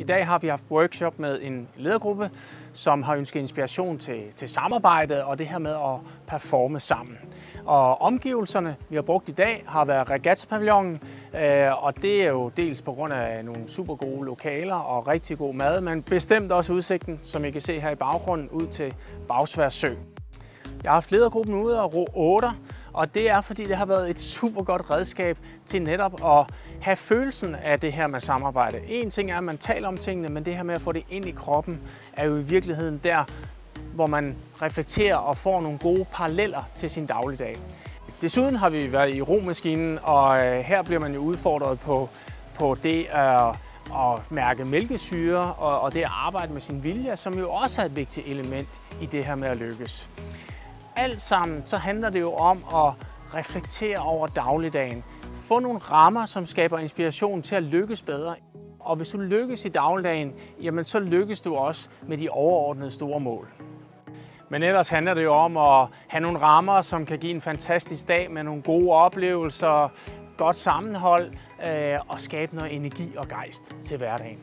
I dag har vi haft workshop med en ledergruppe, som har ønsket inspiration til, til samarbejdet og det her med at performe sammen. Og omgivelserne, vi har brugt i dag, har været regattapavillonen, øh, og det er jo dels på grund af nogle super gode lokaler og rigtig god mad, men bestemt også udsigten, som I kan se her i baggrunden, ud til Bagsvær Sø. Jeg har haft ledergruppen ude og ro 8, og det er, fordi det har været et super godt redskab til netop at have følelsen af det her med samarbejde. En ting er, at man taler om tingene, men det her med at få det ind i kroppen, er jo i virkeligheden der, hvor man reflekterer og får nogle gode paralleller til sin dagligdag. Desuden har vi været i romaskinen, og øh, her bliver man jo udfordret på, på det at, at mærke mælkesyre og, og det at arbejde med sin vilje, som jo også er et vigtigt element i det her med at lykkes alt sammen, så handler det jo om at reflektere over dagligdagen. Få nogle rammer, som skaber inspiration til at lykkes bedre. Og hvis du lykkes i dagligdagen, jamen så lykkes du også med de overordnede store mål. Men ellers handler det jo om at have nogle rammer, som kan give en fantastisk dag med nogle gode oplevelser, godt sammenhold øh, og skabe noget energi og gejst til hverdagen.